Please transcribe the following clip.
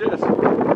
Cheers.